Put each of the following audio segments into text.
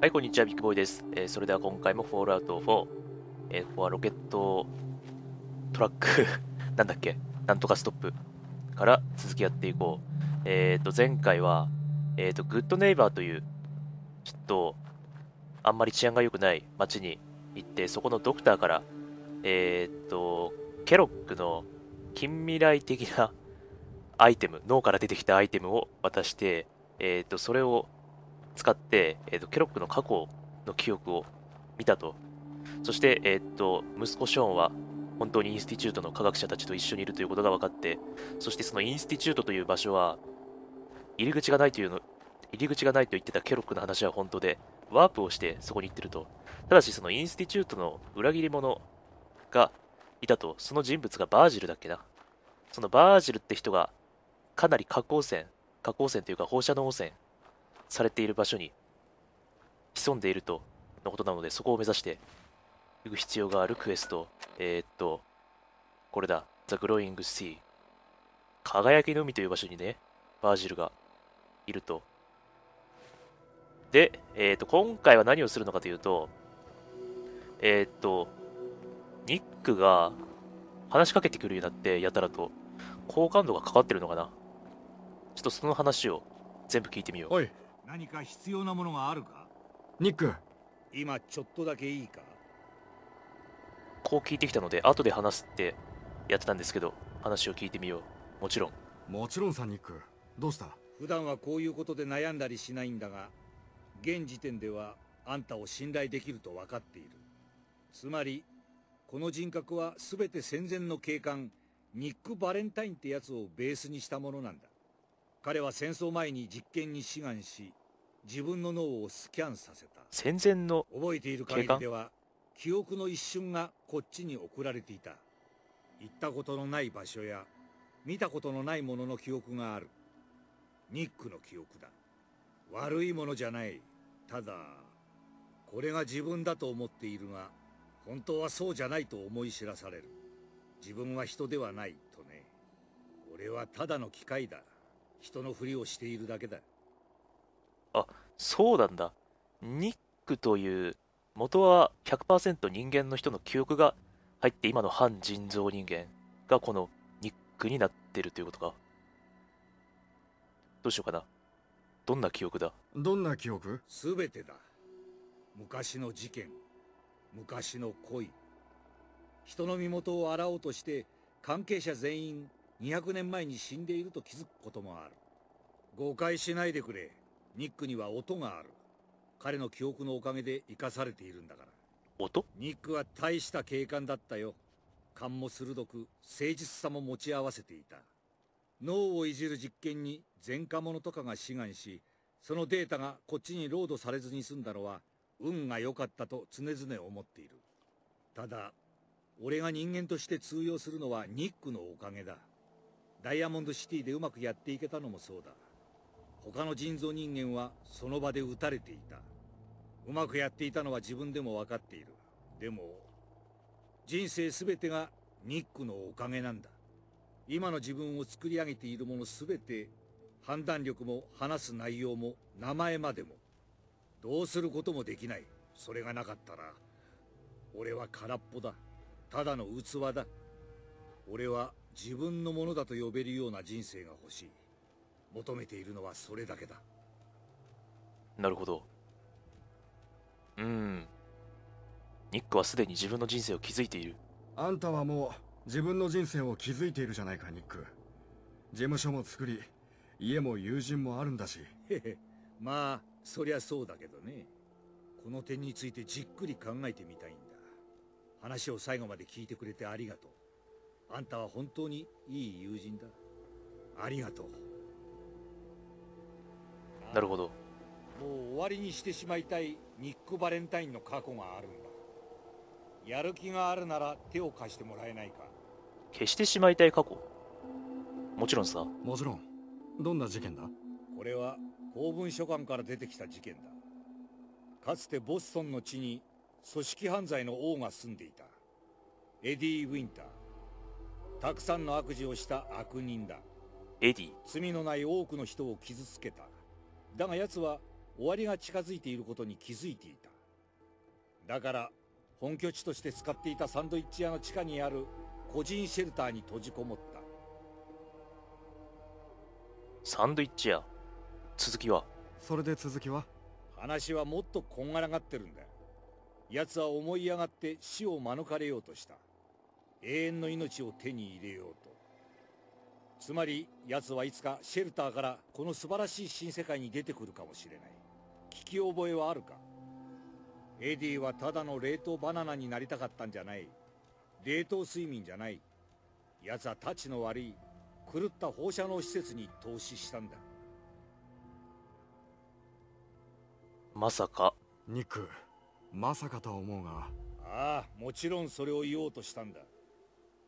はい、こんにちは、ビッグボーイです。えーそれでは今回もフォールアウト4、えーここはロケットトラック、なんだっけ、なんとかストップから続きやっていこう。えっ、と、前回は、えっ、と、グッドネイバーという、ちょっと、あんまり治安が良くない街に行って、そこのドクターから、えっ、と、ケロックの近未来的なアイテム、脳から出てきたアイテムを渡して、えっ、と、それを使って、えー、とケロッグの過去の記憶を見たと。そして、えー、と息子ショーンは本当にインスティチュートの科学者たちと一緒にいるということが分かって、そしてそのインスティチュートという場所は、入り口がないというの、入り口がないと言ってたケロッグの話は本当で、ワープをしてそこに行ってると。ただし、そのインスティチュートの裏切り者がいたと、その人物がバージルだっけな。そのバージルって人が、かなり下降線、下降線というか放射能汚染されている場所に潜んでいるとのことなので、そこを目指して行く必要があるクエスト。えー、っと、これだ。ザ・グロイング・シー。輝きの海という場所にね、バージルがいると。で、えー、っと、今回は何をするのかというと、えー、っと、ニックが話しかけてくるようになって、やたらと、好感度がかかってるのかな。ちょっとその話を全部聞いてみよう。何か必要なものがあるか？ニック。今ちょっとだけいいか？こう聞いてきたので、後で話すってやってたんですけど、話を聞いてみよう。もちろん。もちろんさニック。どうした？普段はこういうことで悩んだりしないんだが現時点ではあんたを信頼できると分かっている。つまりこの人格は全て戦前の警官ニック・バレンタインってやつをベースにしたものなんだ彼は戦争前に実験に志願し自分の脳をスキャンさせた。戦前の、覚えている限りでは記憶の一瞬がこっちに送られていた。行ったことのない場所や見たことのないものの記憶がある。ニックの記憶だ。悪いものじゃない。ただこれが自分だと思っているが本当はそうじゃないと思い知らされる。自分は人ではないとね。俺はただの機械だ人のふりをしているだけだそうなんだ。ニックという、元は100%人間の人の記憶が入って、今の反人造人間がこのニックになってるということか。どうしようかな。どんな記憶だ？どんな記憶？全てだ昔の事件昔の恋人の身元を洗おうとして関係者全員200年前に死んでいると気づくこともある。誤解しないでくれ。ニックには音がある。彼の記憶のおかげで生かされているんだから。音？ニックは大した警官だったよ。勘も鋭く誠実さも持ち合わせていた。脳をいじる実験に前科者とかが志願しそのデータがこっちにロードされずに済んだのは運が良かったと常々思っている。ただ俺が人間として通用するのはニックのおかげだダイヤモンドシティでうまくやっていけたのもそうだ。他の人造人間はその場で撃たれていた。うまくやっていたのは自分でも分かっている。でも人生全てがニックのおかげなんだ。今の自分を作り上げているもの全て判断力も話す内容も名前までもどうすることもできない。それがなかったら俺は空っぽだ。ただの器だ。俺は自分のものだと呼べるような人生が欲しい。求めているのはそれだけだ。なるほど。うーん。ニックはすでに自分の人生を築いている。あんたはもう自分の人生を築いているじゃないかニック。事務所も作り家も友人もあるんだし。へへ。まあそりゃそうだけどね。この点についてじっくり考えてみたいんだ。話を最後まで聞いてくれてありがとうあんたは本当にいい友人だ。ありがとう。なるほど。もう終わりにしてしまいたいニック・バレンタインの過去があるんだ。やる気があるなら手を貸してもらえないか。消してしまいたい過去。もちろんさ。もちろん。どんな事件だ？これは公文書館から出てきた事件だ。かつてボストンの地に組織犯罪の王が住んでいた。エディ・ウィンターたくさんの悪事をした悪人だ。エディ。罪のない多くの人を傷つけた。だが奴は終わりが近づいていることに気づいていた。だから本拠地として使っていたサンドイッチ屋の地下にある個人シェルターに閉じこもった。サンドイッチ屋？続きは？それで続きは？話はもっとこんがらがってるんだ。奴は思い上がって死を免れようとした永遠の命を手に入れようと。つまり奴はいつかシェルターからこの素晴らしい新世界に出てくるかもしれない。聞き覚えはあるか？エディはただの冷凍バナナになりたかったんじゃない。冷凍睡眠じゃない。奴はタチの悪い狂った放射能施設に投資したんだ。まさか。ニックまさかとは思うが。ああもちろんそれを言おうとしたんだ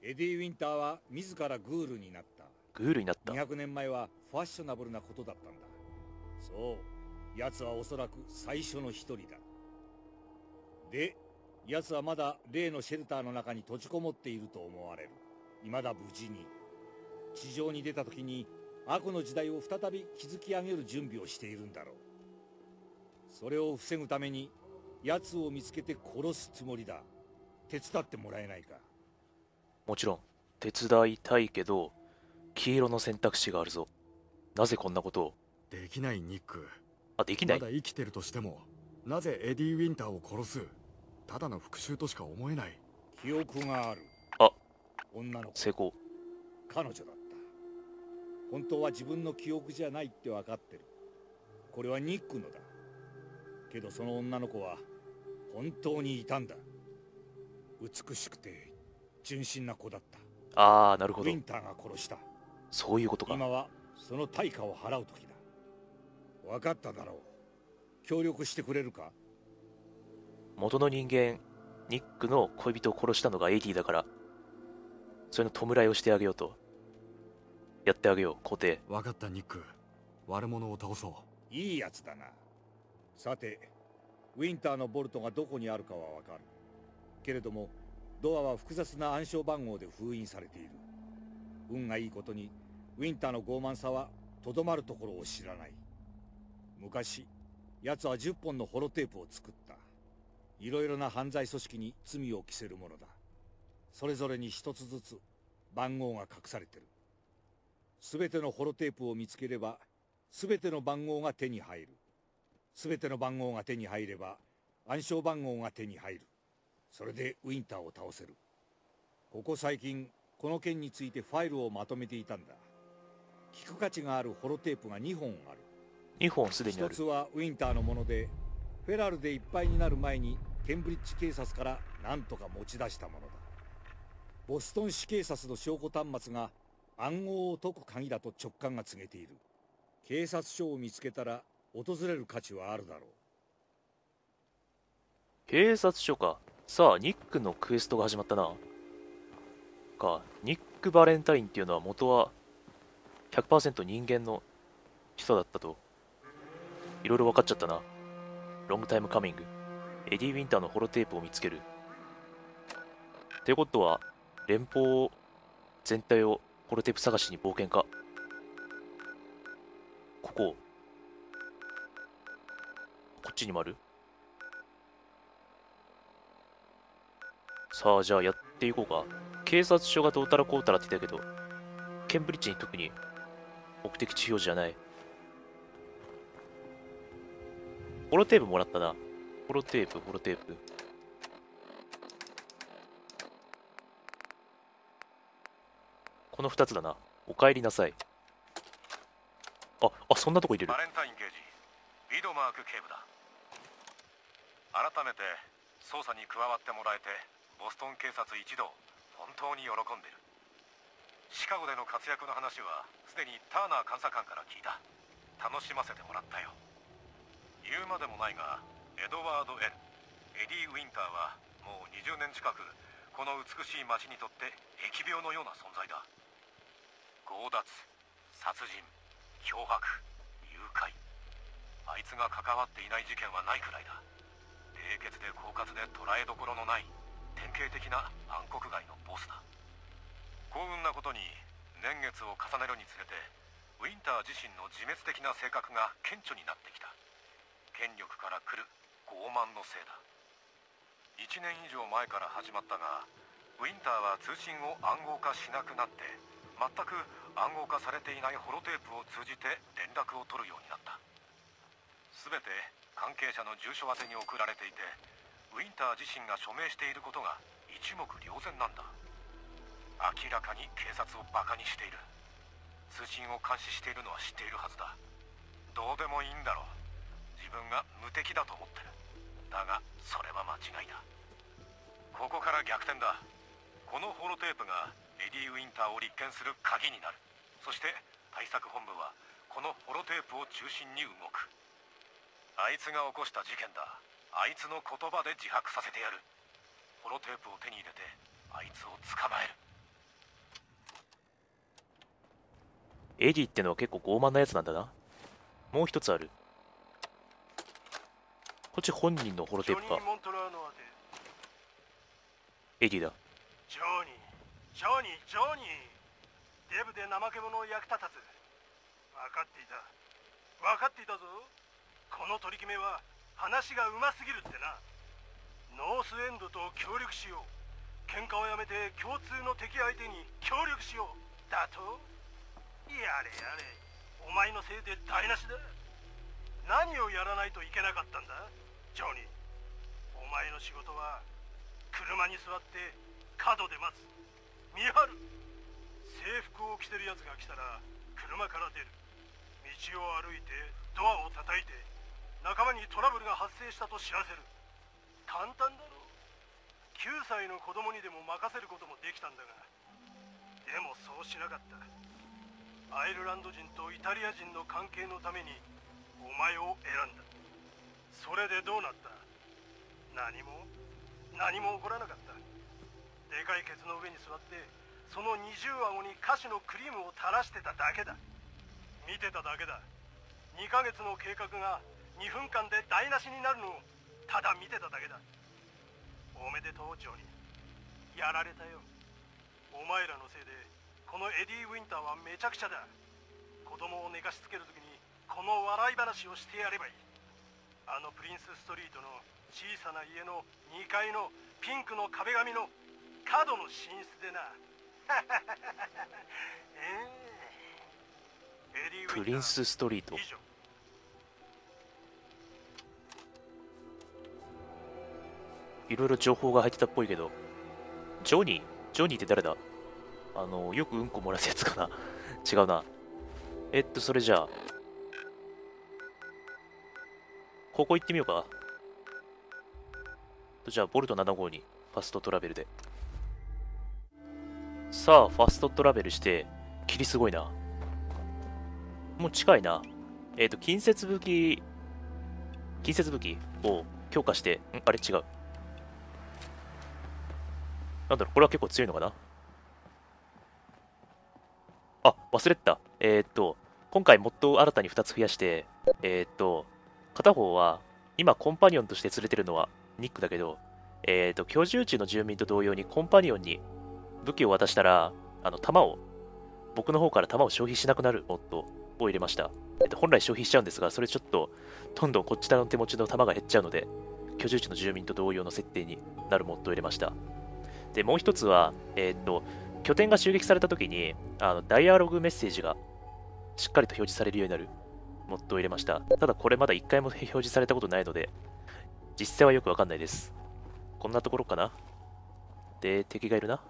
エディ・ウィンターは自らグールになった。グールになった。200年前はファッショナブルなことだったんだ。そう奴はおそらく最初の一人だ。で奴はまだ例のシェルターの中に閉じこもっていると思われる。未だ無事に。地上に出た時に悪の時代を再び築き上げる準備をしているんだろう。それを防ぐために奴を見つけて殺すつもりだ。手伝ってもらえないかもちろん手伝いたいけど黄色の選択肢があるぞ。なぜこんなことを？できないニック。あできない？まだ生きてるとしてもなぜエディ・ウィンターを殺す？ただの復讐としか思えない。記憶がある。あ。女の子。成功。彼女だった。本当は自分の記憶じゃないって分かってる。これはニックのだ。けどその女の子は本当にいたんだ。美しくて純真な子だった。ああなるほど。ウィンターが殺した。そういうことか。今はその対価を払う時だ。分かっただろう。協力してくれるか？元の人間ニックの恋人を殺したのがエイディだからそれの弔いをしてあげようと。やってあげよう固定分かったニック。悪者を倒そう。いいやつだな。さてウィンターのボルトがどこにあるかはわかる。けれどもドアは複雑な暗証番号で封印されている。運がいいことにウィンターの傲慢さはとどまるところを知らない。昔奴は10本のホロテープを作った。いろいろな犯罪組織に罪を着せるものだ。それぞれに一つずつ番号が隠されてる。全てのホロテープを見つければ全ての番号が手に入る。全ての番号が手に入れば暗証番号が手に入る。それでウィンターを倒せる。ここ最近この件についてファイルをまとめていたんだ。聞く価値があるホロテープが2本ある。2本すでにあ一るつはウィンターのものでフェラルでいっぱいになる前にケンブリッジ警察から何とか持ち出したものだ。ボストン市警察の証拠端末が暗号を解く鍵だと直感が告げている。警察署を見つけたら訪れる価値はあるだろう。警察署かさあニックのクエストが始まったな。かニック・バレンタインっていうのは元は100%人間の人だったといろいろ分かっちゃったな。 Long Time Coming。エディ・ウィンターのホロテープを見つける。ってことは連邦全体をホロテープ探しに冒険か。ここ。こっちにもある。さあじゃあやっていこうか。警察署がどうたらこうたらって言ったけどケンブリッジに特に目的地表示じゃない。ホロテープもらったな。ホロテープホロテープ。この2つだな。お帰りなさい。ああそんなとこ入れる。バレンタイン刑事ビドマーク警部だ。改めて捜査に加わってもらえてボストン警察一同本当に喜んでる。シカゴでの活躍の話はすでにターナー監査官から聞いた。楽しませてもらったよ。言うまでもないがエドワード・エンエディ・ウィンターはもう20年近くこの美しい街にとって疫病のような存在だ。強奪殺人脅迫誘拐。あいつが関わっていない事件はないくらいだ。冷血で狡猾で捉えどころのない典型的な暗黒街のボスだ。幸運なことに年月を重ねるにつれてウィンター自身の自滅的な性格が顕著になってきた。権力から来る傲慢のせいだ。1年以上前から始まったがウィンターは通信を暗号化しなくなって全く暗号化されていないホロテープを通じて連絡を取るようになった。全て関係者の住所宛てに送られていてウィンター自身が署名していることが一目瞭然なんだ。明らかに警察をバカにしている。通信を監視しているのは知っているはずだ。どうでもいいんだろう。自分が無敵だと思ってる。だがそれは間違いだ。ここから逆転だ。このホロテープがエディ・ウィンターを立件する鍵になる。そして対策本部はこのホロテープを中心に動く。あいつが起こした事件だ。あいつの言葉で自白させてやる。ホロテープを手に入れてあいつを捕まえる。エディってのは結構傲慢なやつなんだな。もう一つある。こっち本人のホロテープか。エディだ。ジョニージョニージョニー。デブで怠け者を役立たず。分かっていた。分かっていたぞ。この取り決めは話がうますぎるってな。ノースエンドと協力しよう。喧嘩をやめて共通の敵相手に協力しよう。だと？やれやれ。お前のせいで台無しだ。何をやらないといけなかったんだ？ジョニー。お前の仕事は車に座って角で待つ。見張る。制服を着てるやつが来たら車から出る。道を歩いてドアを叩いて仲間にトラブルが発生したと知らせる。簡単だろ9歳の子供にでも任せることもできたんだが。でもそうしなかった。アイルランド人とイタリア人の関係のためにお前を選んだ。それでどうなった？何も？何も起こらなかった。でかいケツの上に座ってその二重顎に菓子のクリームを垂らしてただけだ。見てただけだ。2ヶ月の計画が2分間で台無しになるのをただ見てただけだ。おめでとうジョニー。やられたよ。お前らのせいでこのエディ・ウィンターはめちゃくちゃだ。子供を寝かしつけるときにこの笑い話をしてやればいい。あのプリンスストリートの小さな家の2階のピンクの壁紙の角の寝室でな。えー。プリンスストリート。以上いろいろ情報が入ってたっぽいけどジョニー？ジョニーって誰だ？あのよくうんこ漏らすやつかな？違うな。えっとそれじゃあここ行ってみようか。じゃあボルト7号にファストトラベルで。さあファストトラベルして霧すごいな。もう近いな。えっ、と近接武器近接武器を強化してん？あれ違う。なんだろう、これは結構強いのかな？あ、忘れてた。えー、っと、今回モッドを新たに2つ増やして、えー、っと、片方は、今コンパニオンとして連れてるのはニックだけど、えー、っと、居住地の住民と同様にコンパニオンに武器を渡したら、あの、弾を、僕の方から弾を消費しなくなるモッドを入れました。えっと、本来消費しちゃうんですが、それちょっと、どんどんこっちの手持ちの弾が減っちゃうので、居住地の住民と同様の設定になるモッドを入れました。で、もう一つは、えーっと、拠点が襲撃された時に、あの、ダイアログメッセージがしっかりと表示されるようになるモッドを入れました。ただこれまだ一回も表示されたことないので、実際はよくわかんないです。こんなところかな？で、敵がいるな？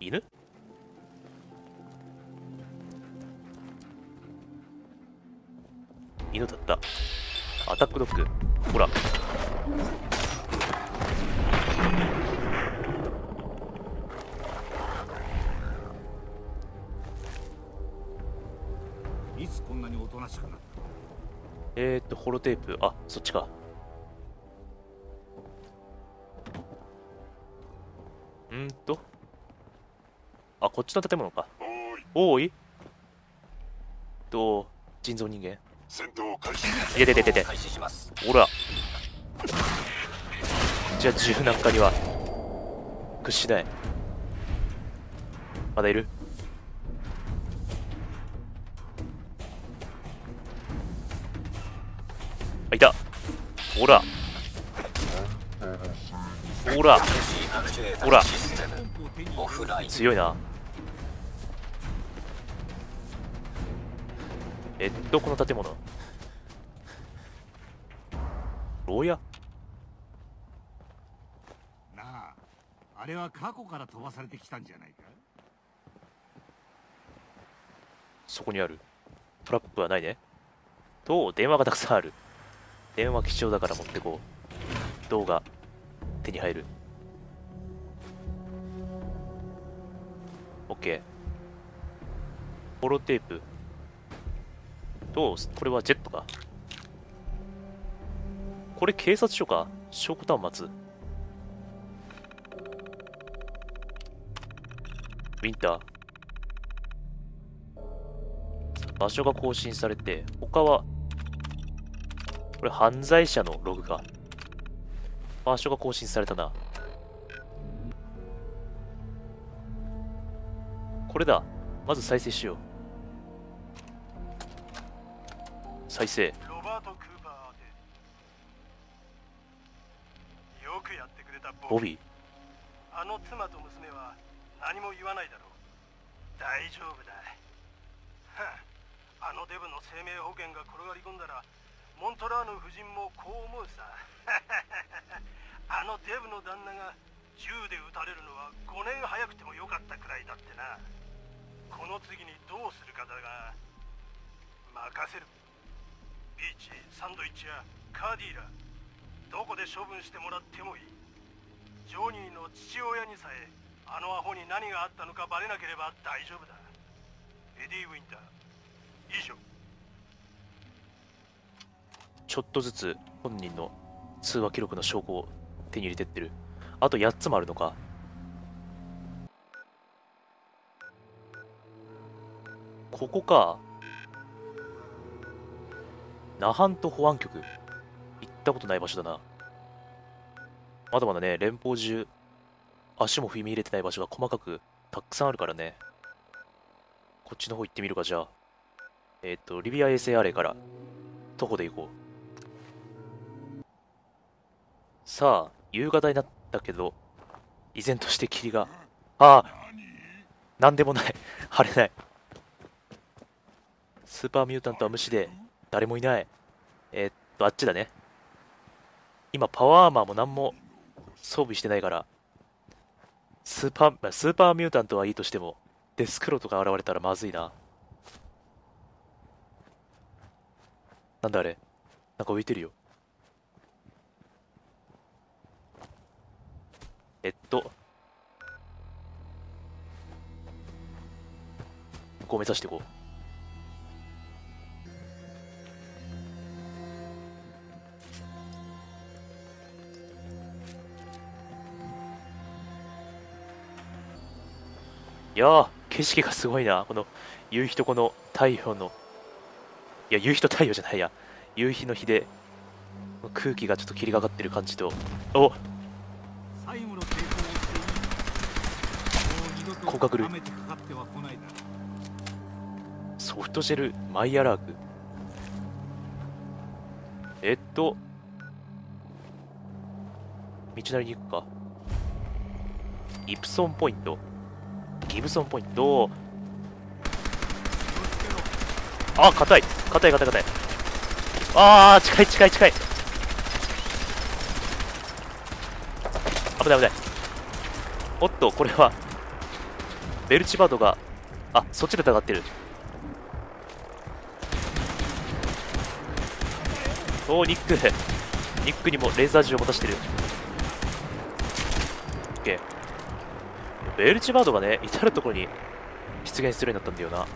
犬？犬だった。アタックドッグ。ほら。おとなしくなったえー、っと、ホロテープ。あ、そっちか。うーんと。あ、こっちの建物か。おーい。と、人造人間。戦闘開始いやでででで。ほら。じゃあ、銃なんかには、屈しない。まだいるあいた。ほら。ほら。ほら。強いな。えっとこの建物。牢屋？なああれは過去から飛ばされてきたんじゃないか？そこにある。トラップはないね。と電話がたくさんある電話貴重だから持ってこう。動画手に入る。OK ホロテープ。とこれはジェットか。これ警察署か？証拠端末。ウィンター。場所が更新されて、他は、これ犯罪者のログか。場所が更新されたな。これだ。まず再生しよう。再生。ロバート・クーパーよくやってくれたボビー。あの妻と娘は何も言わないだろう大丈夫だあのデブの生命保険が転がり込んだらモントラーヌ夫人もこう思うさ。あのデブの旦那が銃で撃たれるのは5年早くてもよかったくらいだってな。この次にどうするかだが任せる。ビーチサンドイッチやカーディーラどこで処分してもらってもいい。ジョニーの父親にさえあのアホに何があったのかバレなければ大丈夫だ。エディ・ウィンター。以上。ちょっとずつ本人の通話記録の証拠を手に入れてってる。あと8つもあるのか。ここか。ナハント保安局。行ったことない場所だな。まだまだね、連邦中、足も踏み入れてない場所が細かくたくさんあるからね。こっちの方行ってみるか、じゃあ。えっ、と、リビア衛星アレイから徒歩で行こう。さあ、夕方になったけど、依然として霧が。ああなんでもない。晴れない。スーパーミュータントは無視で、誰もいない。えーっと、あっちだね。今、パワーアーマーも何も装備してないから、スーパー、スーパーミュータントはいいとしても、デスクロとか現れたらまずいな。なんだあれ？なんか浮いてるよ。えっと、こう目指していこう。いやー、景色がすごいな。この夕日とこの太陽の、いや、夕日と太陽じゃないや。夕日の日で、空気がちょっと霧がかってる感じと、お最後の抵抗をしていいもう二度と甲殻類ソフトジェルマイアラーク。えっと。道なりに行くか。イプソンポイント。ギブソンポイント。あ硬い。硬い硬い硬い。あー近い近い近い。危ない危ない。おっとこれは。ベルチバードがあそっちで戦ってる。おおニック。ニックにもレーザー銃を持たしてる。オッケー。ベルチバードがね至る所に出現するようになったんだよな。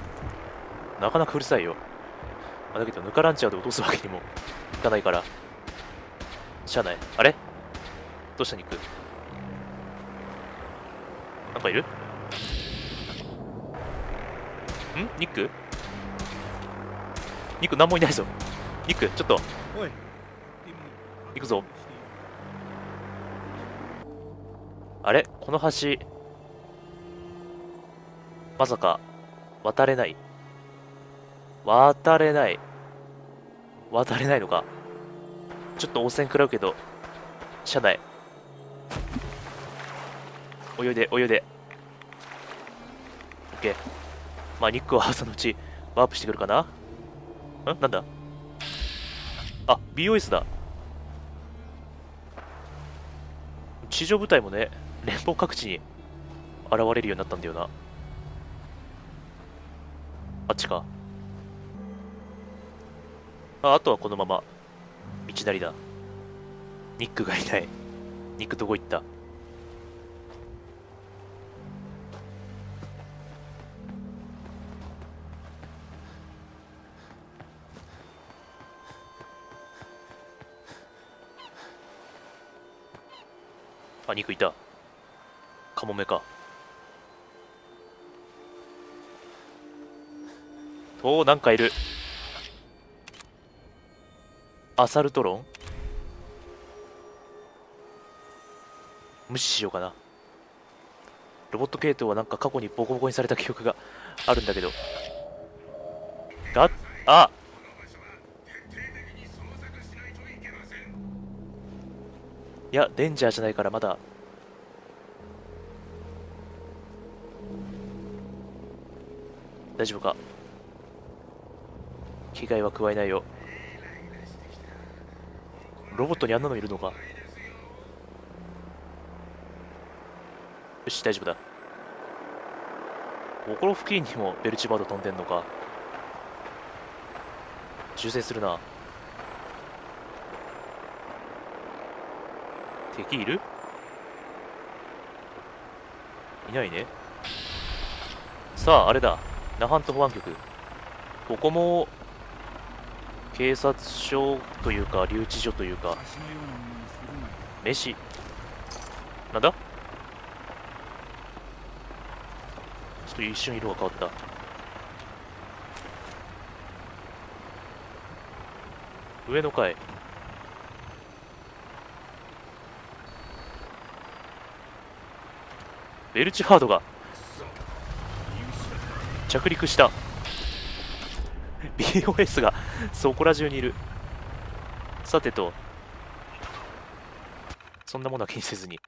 なかなかうるさいよ、あだけどヌカランチャーで落とすわけにもいかないから。しゃあないあれ？どうしたニック？なんかいる？ニック？ニック何もいないぞ。ニックちょっと。おい。行くぞ。あれ？この橋。まさか渡れない。渡れない。渡れないのか。ちょっと汚染食らうけど車内。泳いで泳いで。OK まあニックはそのうちワープしてくるかな？ん？なんだ？あ BOS だ。地上部隊もね連邦各地に現れるようになったんだよな。あっちか。ああとはこのまま。道なりだ。ニックがいない。ニックどこ行った？あ、肉いた。カモメか。おお、なんかいる。アサルトロン？無視しようかな。ロボット系統はなんか過去にボコボコにされた記憶があるんだけど。が、あいや、デンジャーじゃないからまだ。大丈夫か？危害は加えないよ。ロボットにあんなのいるのか？よし、大丈夫だ。ここ付近にもベルチバード飛んでんのか？修正するな。敵いる？いないね。さあ、あれだ。ナハント保安局。ここも、警察署というか、留置所というか、飯。なんだ？ちょっと一瞬色が変わった。上の階。ベルチハードが着陸した。BOS がそこら中にいる。さてと。そんなものは気にせずに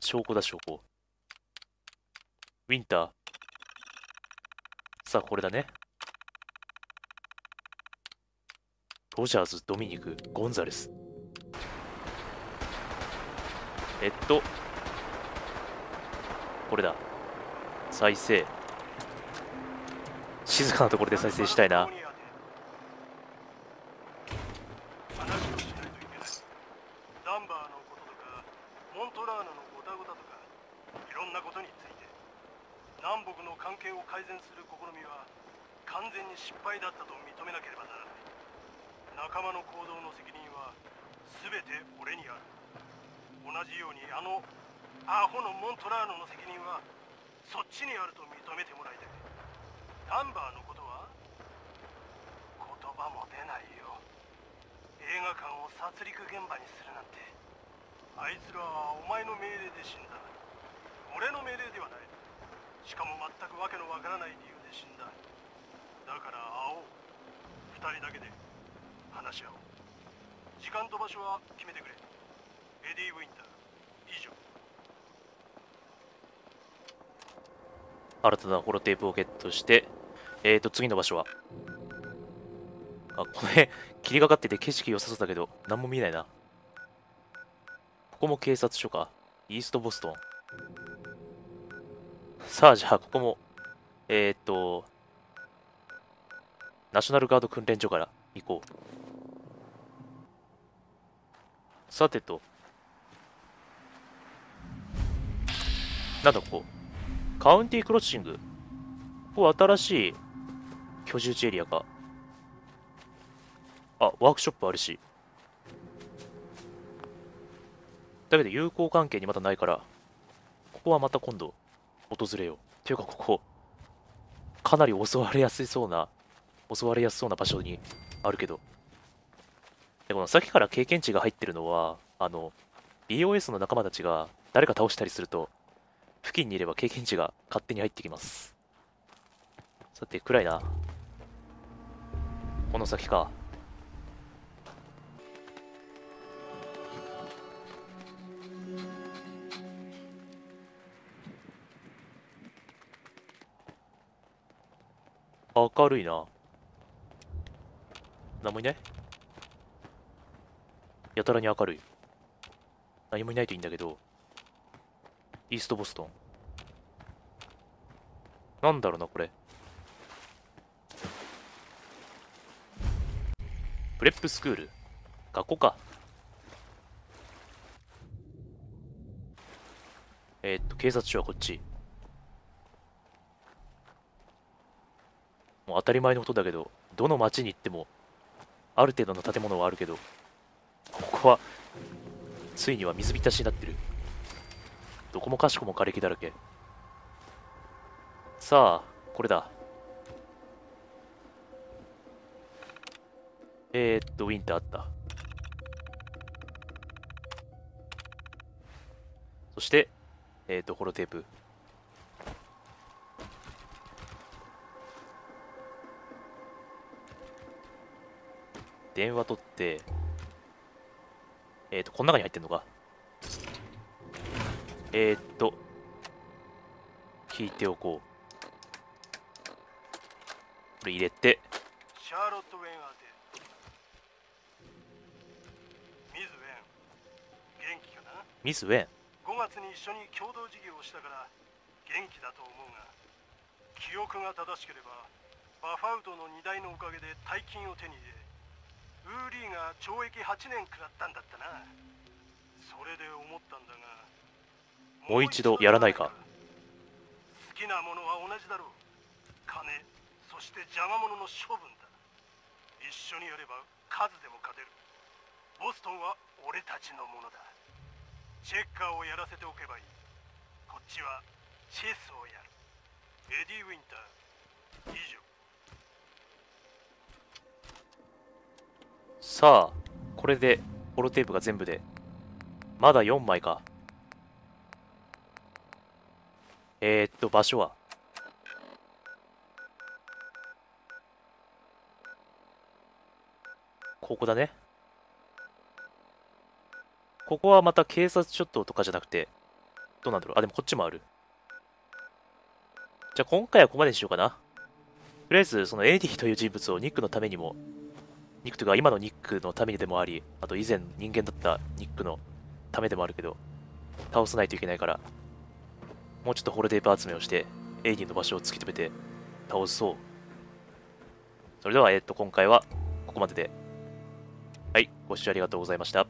証拠だ証拠ウィンター。さあこれだね。ロジャーズ、ドミニク、ゴンザレス。えっと。これだ。再生。静かなところで再生したいな話をしないといけないダンバーのこととかモントラーナのゴタゴタとかいろんなことについて南北の関係を改善する試みは完全に失敗だったと認めなければならない仲間の行動の責任は全て俺にある同じようにあのアホのモントラーノの責任はそっちにあると認めてもらいたいダンバーのことは言葉も出ないよ映画館を殺戮現場にするなんてあいつらはお前の命令で死んだ俺の命令ではないしかも全くわけのわからない理由で死んだだから会おう二人だけで話し合おう時間と場所は決めてくれエディ・ウィンター以上新たなホロテープをゲットして、えーと、次の場所は。あ、これ、霧がかってて景色良さそうだけど、何も見えないな。ここも警察署か。イーストボストン。さあ、じゃあ、ここも、えーと、ナショナルガード訓練所から行こう。さてと。なんだここ。カウンティークロッシング。ここ新しい居住地エリアか。あ、ワークショップあるし。だけど友好関係にまだないから、ここはまた今度訪れよう。ていうかここ、かなり襲われやすそうな、襲われやすそうな場所にあるけど。で、このさっきから経験値が入ってるのは、あの、BOS の仲間たちが誰か倒したりすると、付近にいれば経験値が勝手に入ってきます。さて、暗いな。この先か。明るいな。何もいない？やたらに明るい。何もいないといいんだけど。イーストボストン。なんだろうな、これ。プレップスクール。学校か。えー、っと、警察署はこっち。もう当たり前のことだけど、どの町に行っても、ある程度の建物はあるけど、ここは、ついには水浸しになってる。どこもかしこも瓦礫だらけ。さあ、これだ。えー、っと、ウィンターあった。そして、えー、っと、ホロテープ。電話取って、えっ、ー、と、この中に入ってんのか？えっ、ー、と、聞いておこう。これ入れて。シャーロット・ウェン宛て。ミズ・ウェン、元気かな？ミズ・ウェン ?5 月に一緒に共同事業をしたから元気だと思うが、記憶が正しければ、バファウドの荷台のおかげで大金を手に入れ、ウーリーが懲役8年食らったんだったな。それで思ったんだがもう一度やらないか。好きなものは同じだろう。金そして邪魔者の処分だ。一緒にやれば数でも勝てる。ボストンは俺たちのものだ。チェッカーをやらせておけばいい。こっちはチェスをやる。エディ・ウィンター以上さあ、これで、ホロテープが全部で、まだ4枚か。えー、っと、場所は？ここだね。ここはまた警察署とかじゃなくて、どうなんだろう？あ、でもこっちもある。じゃあ今回はここまでにしようかな。とりあえず、その AD という人物をニックのためにもニックというか今のニックのためにでもあり、あと以前人間だったニックのためでもあるけど、倒さないといけないから、もうちょっとホルデープ集めをして、エイディの場所を突き止めて倒そう。それでは、えっと、今回はここまでで。はい、ご視聴ありがとうございました。